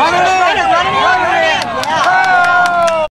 Right away!